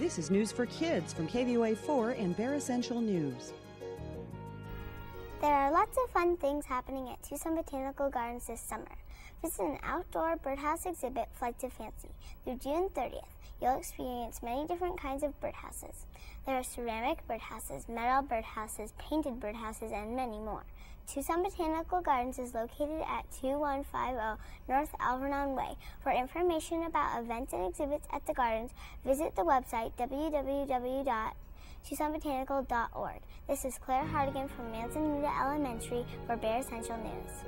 This is News for Kids from KVOA 4 and Bear Essential News. There are lots of fun things happening at Tucson Botanical Gardens this summer. Visit an outdoor birdhouse exhibit, Flights of Fancy, through June 30th. You'll experience many different kinds of birdhouses. There are ceramic birdhouses, metal birdhouses, painted birdhouses, and many more. Tucson Botanical Gardens is located at 2150 North Alvernon Way. For information about events and exhibits at the gardens, visit the website www.tucsonbotanical.org. This is Claire Hartigan from Manzanita Elementary for Bear Essential News.